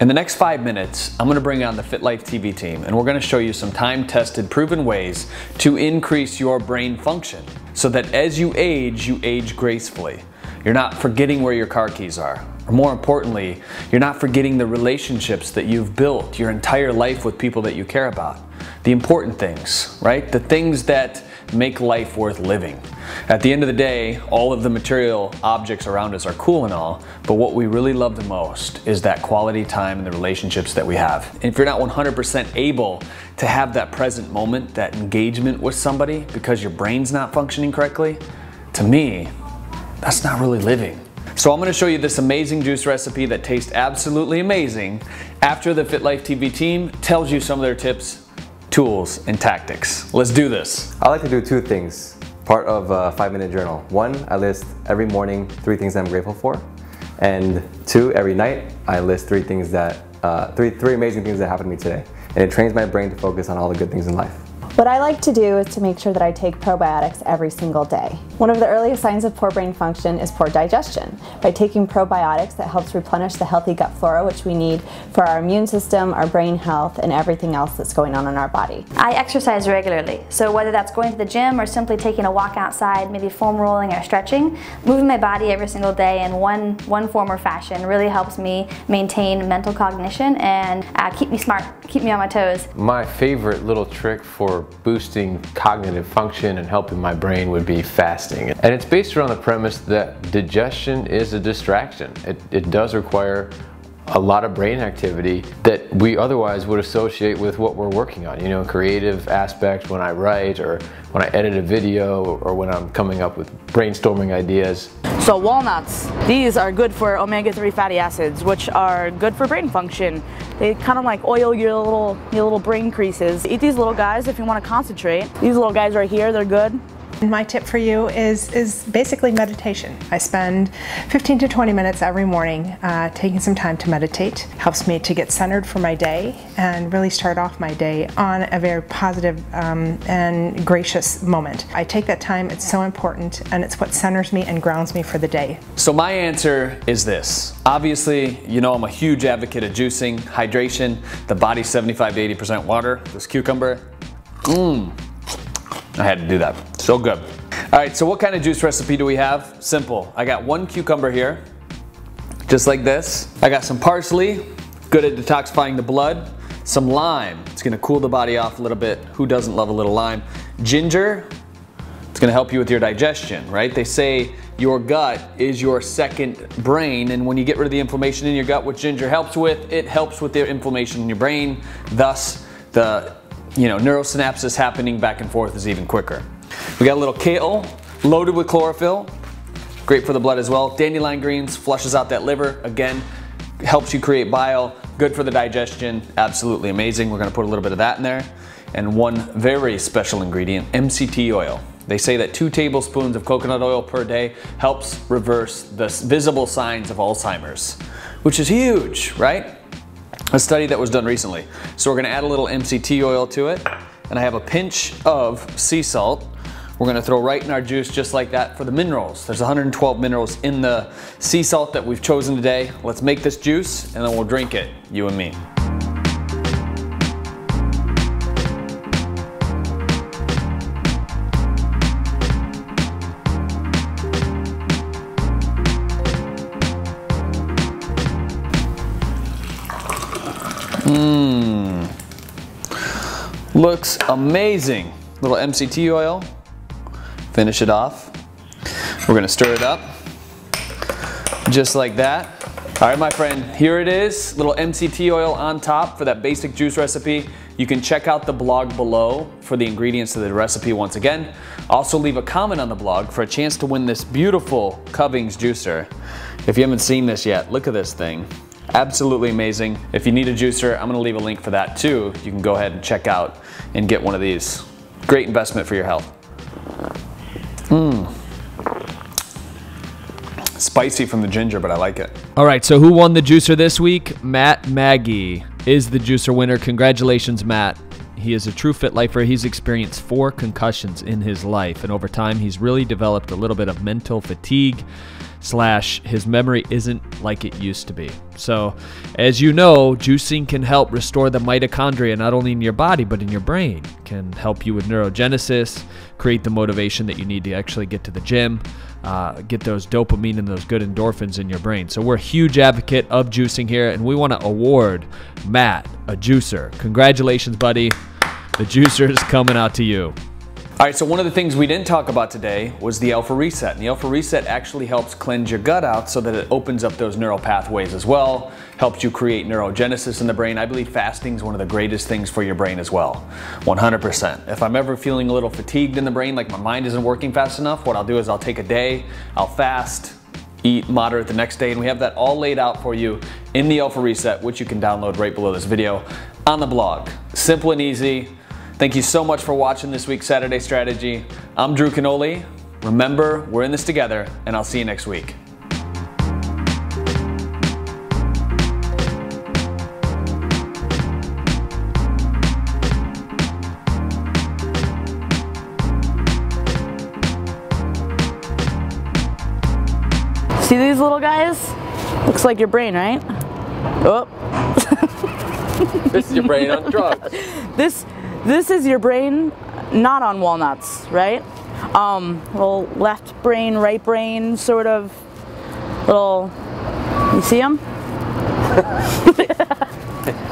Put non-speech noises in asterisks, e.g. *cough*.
In the next five minutes, I'm gonna bring on the FitLife TV team and we're gonna show you some time-tested, proven ways to increase your brain function so that as you age, you age gracefully. You're not forgetting where your car keys are. Or more importantly, you're not forgetting the relationships that you've built your entire life with people that you care about. The important things, right? The things that make life worth living. At the end of the day, all of the material objects around us are cool and all, but what we really love the most is that quality time and the relationships that we have. And if you're not 100% able to have that present moment, that engagement with somebody because your brain's not functioning correctly, to me, that's not really living. So I'm gonna show you this amazing juice recipe that tastes absolutely amazing after the FitLife TV team tells you some of their tips tools, and tactics. Let's do this. I like to do two things, part of a five minute journal. One, I list every morning three things I'm grateful for. And two, every night, I list three things that, uh, three, three amazing things that happened to me today. And it trains my brain to focus on all the good things in life. What I like to do is to make sure that I take probiotics every single day. One of the earliest signs of poor brain function is poor digestion. By taking probiotics, that helps replenish the healthy gut flora which we need for our immune system, our brain health, and everything else that's going on in our body. I exercise regularly, so whether that's going to the gym or simply taking a walk outside, maybe foam rolling or stretching, moving my body every single day in one, one form or fashion really helps me maintain mental cognition and uh, keep me smart, keep me on my toes. My favorite little trick for boosting cognitive function and helping my brain would be fasting. And it's based around the premise that digestion is a distraction. It, it does require a lot of brain activity that we otherwise would associate with what we're working on. You know, creative aspect when I write or when I edit a video or when I'm coming up with brainstorming ideas. So walnuts, these are good for omega-3 fatty acids, which are good for brain function. They kind of like oil your little, your little brain creases. Eat these little guys if you want to concentrate. These little guys right here, they're good. My tip for you is, is basically meditation. I spend 15 to 20 minutes every morning uh, taking some time to meditate. Helps me to get centered for my day and really start off my day on a very positive, um, and gracious moment. I take that time, it's so important, and it's what centers me and grounds me for the day. So my answer is this. Obviously, you know I'm a huge advocate of juicing, hydration, the body's 75 to 80% water. This cucumber, mmm, I had to do that. So good. All right, so what kind of juice recipe do we have? Simple. I got one cucumber here, just like this. I got some parsley, good at detoxifying the blood. Some lime, it's gonna cool the body off a little bit. Who doesn't love a little lime? Ginger, it's gonna help you with your digestion, right? They say your gut is your second brain, and when you get rid of the inflammation in your gut, which ginger helps with, it helps with the inflammation in your brain, thus the you know, neurosynapses happening back and forth is even quicker. We got a little kale loaded with chlorophyll, great for the blood as well. Dandelion greens flushes out that liver, again, helps you create bile, good for the digestion, absolutely amazing. We're gonna put a little bit of that in there. And one very special ingredient, MCT oil. They say that two tablespoons of coconut oil per day helps reverse the visible signs of Alzheimer's, which is huge, right? a study that was done recently. So we're gonna add a little MCT oil to it, and I have a pinch of sea salt. We're gonna throw right in our juice just like that for the minerals. There's 112 minerals in the sea salt that we've chosen today. Let's make this juice and then we'll drink it, you and me. Mmm. Looks amazing. Little MCT oil. Finish it off. We're gonna stir it up. Just like that. All right, my friend, here it is. Little MCT oil on top for that basic juice recipe. You can check out the blog below for the ingredients to the recipe once again. Also leave a comment on the blog for a chance to win this beautiful Kuvings juicer. If you haven't seen this yet, look at this thing. Absolutely amazing. If you need a juicer, I'm gonna leave a link for that too. You can go ahead and check out and get one of these. Great investment for your health. Mmm. Spicy from the ginger, but I like it. All right, so who won the juicer this week? Matt Maggie is the juicer winner. Congratulations, Matt. He is a true fit lifer. He's experienced four concussions in his life, and over time, he's really developed a little bit of mental fatigue slash his memory isn't like it used to be. So, as you know, juicing can help restore the mitochondria not only in your body but in your brain. Can help you with neurogenesis, create the motivation that you need to actually get to the gym, uh, get those dopamine and those good endorphins in your brain. So we're a huge advocate of juicing here, and we want to award Matt a juicer. Congratulations, buddy. The juicer is coming out to you. All right, so one of the things we didn't talk about today was the Alpha Reset. And the Alpha Reset actually helps cleanse your gut out so that it opens up those neural pathways as well, helps you create neurogenesis in the brain. I believe fasting is one of the greatest things for your brain as well, 100%. If I'm ever feeling a little fatigued in the brain, like my mind isn't working fast enough, what I'll do is I'll take a day, I'll fast, eat moderate the next day, and we have that all laid out for you in the Alpha Reset, which you can download right below this video on the blog. Simple and easy. Thank you so much for watching this week's Saturday Strategy. I'm Drew Canole. Remember, we're in this together, and I'll see you next week. See these little guys? Looks like your brain, right? Oh. This is your brain on drugs. *laughs* This this is your brain not on walnuts, right? Um, little left brain, right brain, sort of little. You see them? *laughs*